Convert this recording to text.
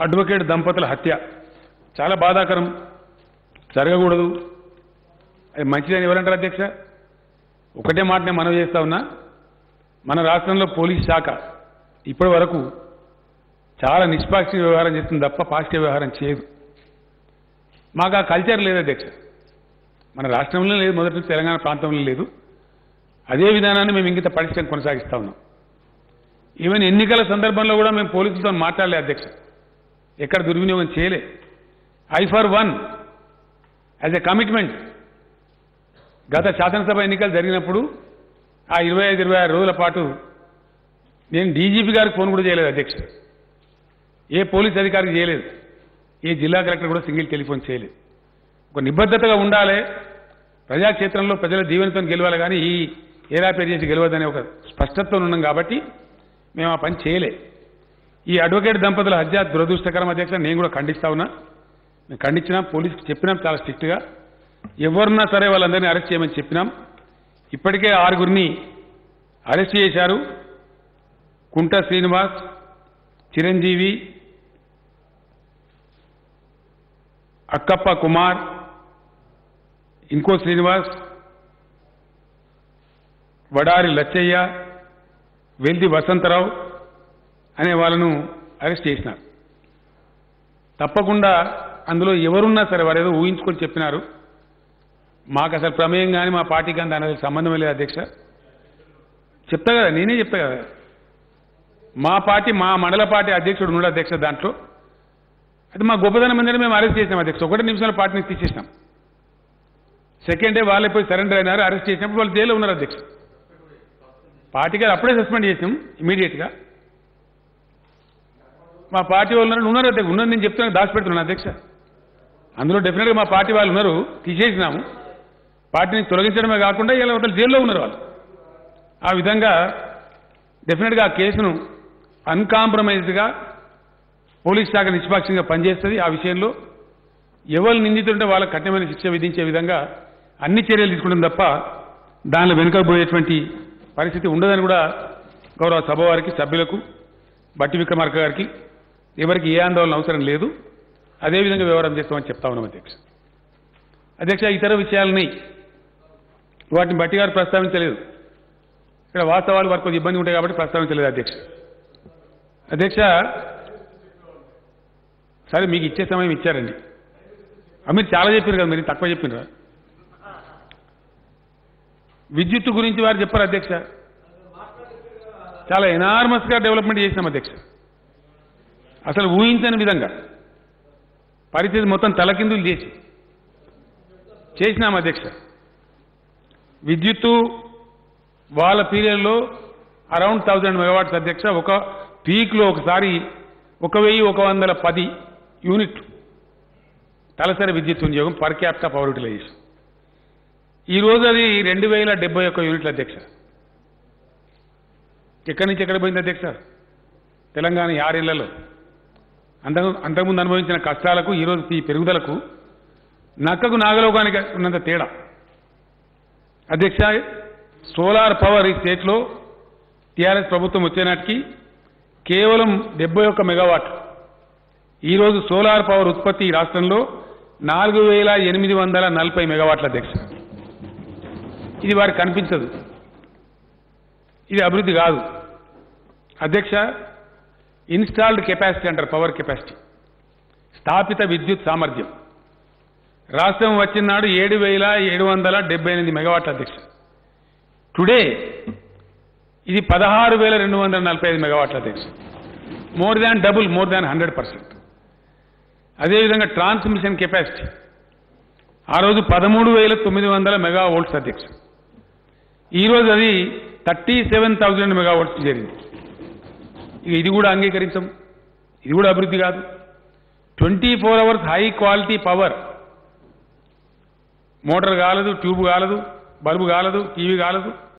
Advocate దంపతుల హత్య. చాలా బాధాకరం. జరగకూడదు. అది మంచిదని ఎవరంటారు అధ్యక్ష? ఒకటే మాట నేను మనవి చేస్తా ఉన్నా. మన రాష్ట్రంలో పోలీస్ శాఖ ఇప్పటి వరకు చాలా నిష్పాక్షిక వ్యవహారం చేస్తుంది తప్ప పాజిటివ్ వ్యవహారం చేయదు. మాకు ఆ కల్చర్ లేదు అధ్యక్ష. మన రాష్ట్రంలో లేదు మొదటి తెలంగాణ ప్రాంతంలో లేదు. అదే విధానాన్ని మేము ఇంకిత పటిష్టం కొనసాగిస్తా ఉన్నాం. ఈవెన్ ఎన్నికల సందర్భంలో కూడా మేము పోలీసులతో మాట్లాడలే అధ్యక్ష. ఎక్కడ దుర్వినియోగం చేయలే. I for one as a commitment. గత శాసనసభ ఎన్నికలు జరిగినప్పుడు ఆ ఇరవై ఐదు ఇరవై ఆరు రోజుల పాటు నేను డీజీపీ గారికి ఫోన్ కూడా చేయలేదు అధ్యక్షుడు ఏ పోలీస్ అధికారికి చేయలేదు. ఏ జిల్లా కలెక్టర్ కూడా సింగిల్ టెలిఫోన్ చేయలేదు. ఒక నిబద్ధతగా ఉండాలి. ప్రజాక్షేత్రంలో ప్రజల దీవెనతో గెలవాలి కానీ ఈ ఏరా పేరు చేసి గెలవదనే ఒక స్పష్టతతో ఉన్నాం కాబట్టి మేము ఆ పని చేయలే. ఈ అడ్వకేట్ దంపతుల హత్య దురదృష్టకరం అధ్యక్ష నేను కూడా ఖండిస్తా ఉన్నా. మేము ఖండించినాం పోలీసుకి చెప్పినాం చాలా స్ట్రిక్ట్గా. ఎవరున్నా సరే వాళ్ళందరినీ అరెస్ట్ చేయమని చెప్పినాం. ఇప్పటికే ఆరుగురిని అరెస్ట్ చేశారు. కుంట శ్రీనివాస్ చిరంజీవి అక్కప్ప కుమార్ ఇంకో శ్రీనివాస్ వడారి లచ్చయ్య వెల్ది వసంతరావు అనే వాళ్ళను అరెస్ట్ చేసినారు. తప్పకుండా అందులో ఎవరున్నా సరే వారు ఏదో ఊహించుకొని చెప్పినారు. మాకు అసలు ప్రమేయం కానీ మా పార్టీ కానీ దాని సంబంధం లేదు అధ్యక్ష. చెప్తా కదా నేనే చెప్తా కదా. మా పార్టీ మా మండల పార్టీ అధ్యక్షుడు ఉన్నాడు అధ్యక్ష దాంట్లో. అది మా గొప్పదనం ఏంటంటే మేము అరెస్ట్ చేసినాం అధ్యక్ష. ఒకటి నిమిషాల పార్టీని తీసేసినాం. సెకండ్ డే వాళ్ళే పోయి సరెండర్ అయినారు అరెస్ట్ చేసినప్పుడు వాళ్ళు జైల్లో ఉన్నారు అధ్యక్ష. పార్టీ గారు అప్పుడే సస్పెండ్ చేసినాం ఇమీడియట్గా. మా పార్టీ వాళ్ళు ఉన్నారు ఉన్నారు అధ్యక్ష ఉన్నారు నేను చెప్తాను దాచిపెడుతున్నాను అధ్యక్ష. అందులో డెఫినెట్గా మా పార్టీ వాళ్ళు ఉన్నారు తీసేసినాము. పార్టీని తొలగించడమే కాకుండా ఇలా ఒకళ్ళు జైల్లో ఉన్నారు వాళ్ళు. ఆ విధంగా డెఫినెట్గా ఆ కేసును అన్కాంప్రమైజ్డ్గా పోలీస్ శాఖ నిష్పాక్షంగా పనిచేస్తుంది. ఆ విషయంలో ఎవరు నిందితుంటే వాళ్ళకి కఠినమైన శిక్ష విధించే విధంగా అన్ని చర్యలు తీసుకుంటాం తప్ప దానిలో వెనుకబోయేటువంటి పరిస్థితి ఉండదని కూడా గౌరవ సభ వారికి సభ్యులకు బట్టి విక్రమార్క గారికి ఎవరికి ఏ ఆందోళన అవసరం లేదు. అదేవిధంగా వ్యవహారం చేస్తామని చెప్తా ఉన్నాం అధ్యక్ష. అధ్యక్ష ఇతర విషయాలని వాటిని బట్టి గారు ప్రస్తావించలేదు. ఇక్కడ వాస్తవాలు వారికి కొద్దిగా ఇబ్బంది ఉంటాయి కాబట్టి ప్రస్తావించలేదు అధ్యక్ష. అధ్యక్ష సరే మీకు ఇచ్చే సమయం ఇచ్చారండి. మీరు చాలా చెప్పారు కదా మీరు తక్కువ చెప్పినరా? విద్యుత్తు గురించి వారు చెప్పారు అధ్యక్ష. చాలా ఎనార్మస్గా డెవలప్మెంట్ చేసినాం అధ్యక్ష. అసలు ఊహించని విధంగా. పరిస్థితి మొత్తం తలకిందులు చేసి చేసినాం అధ్యక్ష. విద్యుత్తు వాళ్ళ పీరియడ్లో అరౌండ్ థౌజండ్ మెగావాట్స్ అధ్యక్ష ఒక పీక్లో ఒకసారి ఒక వెయ్యి ఒక వందల పది యూనిట్ తలసరి విద్యుత్ వినియోగం పర్ క్యాపిటా పవర్ యూటిలైజేషన్. ఈ రోజు అది రెండు వేల డెబ్బై ఒక్క యూనిట్ల అధ్యక్ష. ఎక్కడి నుంచి ఎక్కడ పోయింది అధ్యక్ష? తెలంగాణ ఈ ఆరేళ్ళలో అంత అంతకుముందు అనుభవించిన కష్టాలకు ఈరోజు ఈ పెరుగుదలకు నక్కకు నాగలోకానికి ఉన్నంత తేడా. అధ్యక్ష సోలార్ పవర్ ఈ స్టేట్లో టీఆర్ఎస్ ప్రభుత్వం వచ్చేనాటికి కేవలం డెబ్బై ఒక్క మెగావాట్. ఈరోజు సోలార్ పవర్ ఉత్పత్తి ఈ రాష్ట్రంలో నాలుగు వేల ఎనిమిది వందల నలభై మెగావాట్ల అధ్యక్ష. ఇది వారికి కనిపించదు. ఇది అభివృద్ధి కాదు. అధ్యక్ష ఇన్స్టాల్డ్ కెపాసిటీ అంటారు పవర్ కెపాసిటీ. స్థాపిత విద్యుత్ సామర్థ్యం. రాష్ట్రం వచ్చిన నాడు ఏడు వేల ఏడు వందల డెబ్బై ఎనిమిది మెగావాట్ల అధ్యక్ష. టుడే ఇది పదహారు వేల రెండు వందల నలభై ఐదు మెగావాట్ల అధ్యక్ష. More than double more than hundred percent. అదేవిధంగా ట్రాన్స్మిషన్ కెపాసిటీ. ఆ రోజు పదమూడు వేల తొమ్మిది వందల మెగావోల్ట్స్ అధ్యక్ష. ఈరోజు అది thirty seven thousand megavolts చేరింది. ఇక ఇది కూడా అంగీకరించం. ఇది కూడా అభివృద్ధి కాదు. Twenty four hours high quality power. Motor కాలదు tube కాలదు బల్బు కాలదు టీవీ కాలదు.